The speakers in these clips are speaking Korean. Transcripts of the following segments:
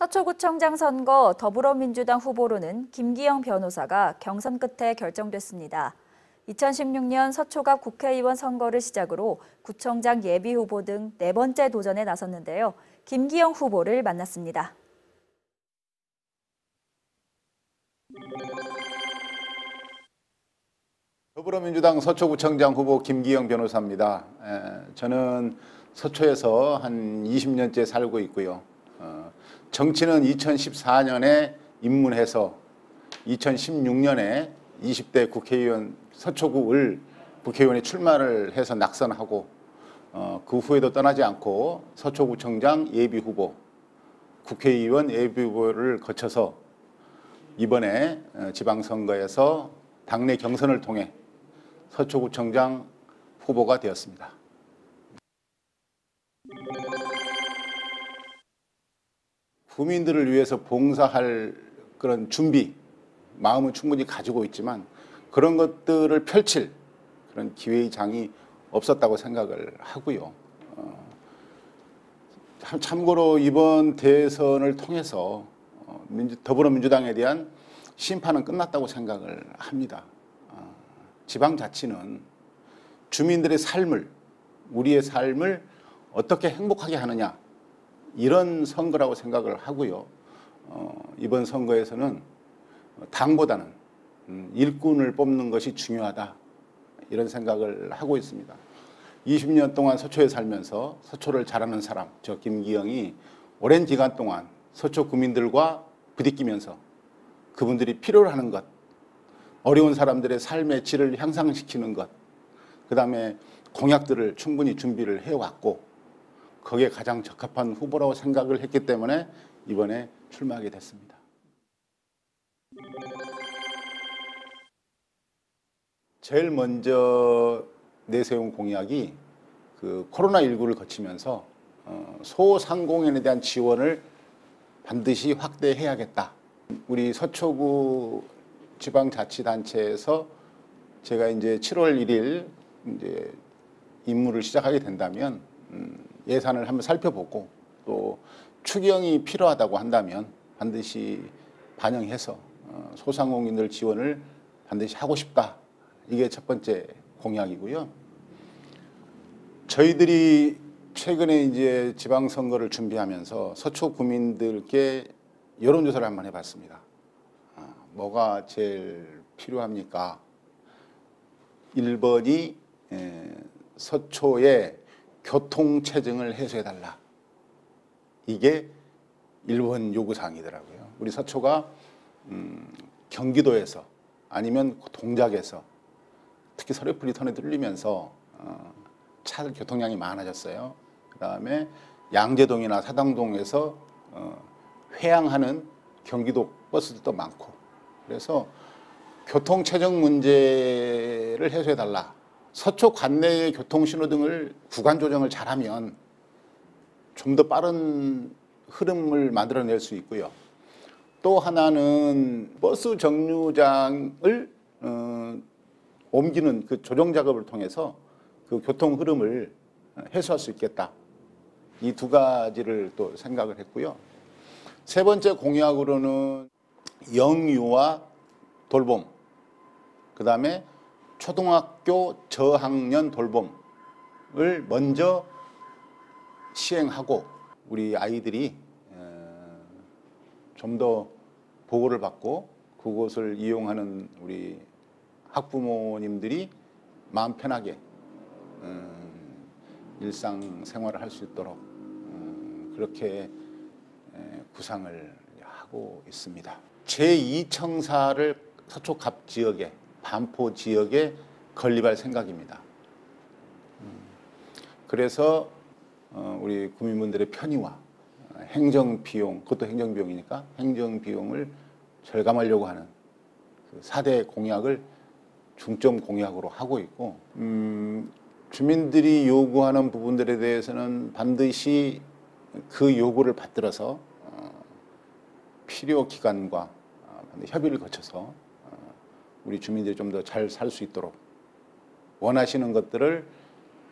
서초구청장 선거 더불어민주당 후보로는 김기영 변호사가 경선 끝에 결정됐습니다. 2016년 서초갑 국회의원 선거를 시작으로 구청장 예비 후보 등 네 번째 도전에 나섰는데요. 김기영 후보를 만났습니다. 더불어민주당 서초구청장 후보 김기영 변호사입니다. 에, 저는 서초에서 한 20년째 살고 있고요. 어, 정치는 2014년에 입문해서 2016년에 20대 국회의원 서초구을 국회의원에 출마를 해서 낙선하고 어, 그 후에도 떠나지 않고 서초구청장 예비 후보, 국회의원 예비 후보를 거쳐서 이번에 어, 지방선거에서 당내 경선을 통해 서초구청장 후보가 되었습니다. 국민들을 위해서 봉사할 그런 준비, 마음은 충분히 가지고 있지만 그런 것들을 펼칠 그런 기회의 장이 없었다고 생각을 하고요. 어, 참고로 이번 대선을 통해서 어, 민주, 더불어민주당에 대한 심판은 끝났다고 생각을 합니다. 어, 지방자치는 주민들의 삶을, 우리의 삶을 어떻게 행복하게 하느냐, 이런 선거라고 생각을 하고요. 어, 이번 선거에서는 당보다는 음, 일꾼을 뽑는 것이 중요하다. 이런 생각을 하고 있습니다. 20년 동안 서초에 살면서 서초를 잘하는 사람, 저 김기영이 오랜 기간 동안 서초 구민들과 부딪히면서 그분들이 필요로 하는 것, 어려운 사람들의 삶의 질을 향상시키는 것, 그 다음에 공약들을 충분히 준비를 해왔고, 거기에 가장 적합한 후보라고 생각을 했기 때문에 이번에 출마하게 됐습니다. 제일 먼저 내세운 공약이 그 코로나19를 거치면서 어, 소상공인에 대한 지원을 반드시 확대해야겠다. 우리 서초구 지방자치단체에서 제가 이제 7월 1일 이제 임무를 시작하게 된다면 음, 예산을 한번 살펴보고 또 추경이 필요하다고 한다면 반드시 반영해서 어, 소상공인들 지원을 반드시 하고 싶다. 이게 첫 번째 공약이고요. 저희들이 최근에 이제 지방선거를 준비하면서 서초 구민들께 여론조사를 한번 해봤습니다. 아, 뭐가 제일 필요합니까? 1번이 서초의 교통체증을 해소해달라. 이게 1번 요구사항이더라고요. 우리 서초가 음, 경기도에서 아니면 동작에서 특히 서귀풀이 턴에 뚫리면서 어, 차 교통량이 많아졌어요. 그 다음에 양재동이나 사당동에서 어, 회항하는 경기도 버스들도 많고 그래서 교통체증 문제를 해소해달라. 서초 관내의 교통신호등을 구간 조정을 잘하면 좀 더 빠른 흐름을 만들어낼 수 있고요. 또 하나는 버스 정류장을 어, 옮기는 그 조정 작업을 통해서 그 교통 흐름을 해소할 수 있겠다. 이 두 가지를 또 생각을 했고요. 세 번째 공약으로는 영유아 돌봄, 그 다음에 초등학교 저학년 돌봄을 먼저 시행하고 우리 아이들이 좀 더 보호를 받고 그곳을 이용하는 우리 학부모님들이 마음 편하게 일상 생활을 할 수 있도록 그렇게 구상을 하고 있습니다. 제2청사를 서초 갑 지역에 반포 지역에 건립할 생각입니다. 음, 그래서 어, 우리 국민분들의 편의와 행정 비용, 그것도 행정 비용이니까 행정 비용을 절감하려고 하는 그 4대 공약을 중점 공약으로 하고 있고 음, 주민들이 요구하는 부분들에 대해서는 반드시 그 요구를 받들어서 어, 필요 기관과 어, 협의를 거쳐서 우리 주민들이 좀 더 잘 살 수 있도록 원하시는 것들을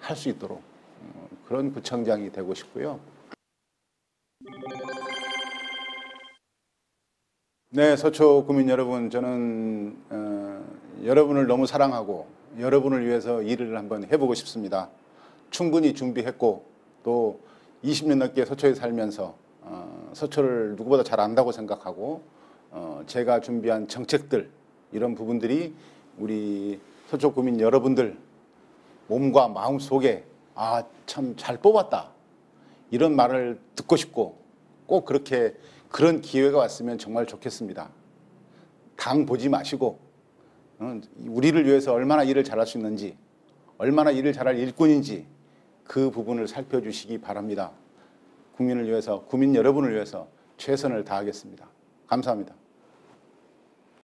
할 수 있도록 어, 그런 구청장이 되고 싶고요. 네, 서초 구민 여러분, 저는 어, 여러분을 너무 사랑하고 여러분을 위해서 일을 한번 해보고 싶습니다. 충분히 준비했고 또 20년 넘게 서초에 살면서 어, 서초를 누구보다 잘 안다고 생각하고 어, 제가 준비한 정책들 이런 부분들이 우리 서초 구민 여러분들 몸과 마음 속에 아 참 잘 뽑았다 이런 말을 듣고 싶고 꼭 그렇게 그런 기회가 왔으면 정말 좋겠습니다. 당 보지 마시고 어, 우리를 위해서 얼마나 일을 잘할 수 있는지 얼마나 일을 잘할 일꾼인지 그 부분을 살펴주시기 바랍니다. 국민을 위해서 국민 여러분을 위해서 최선을 다하겠습니다. 감사합니다.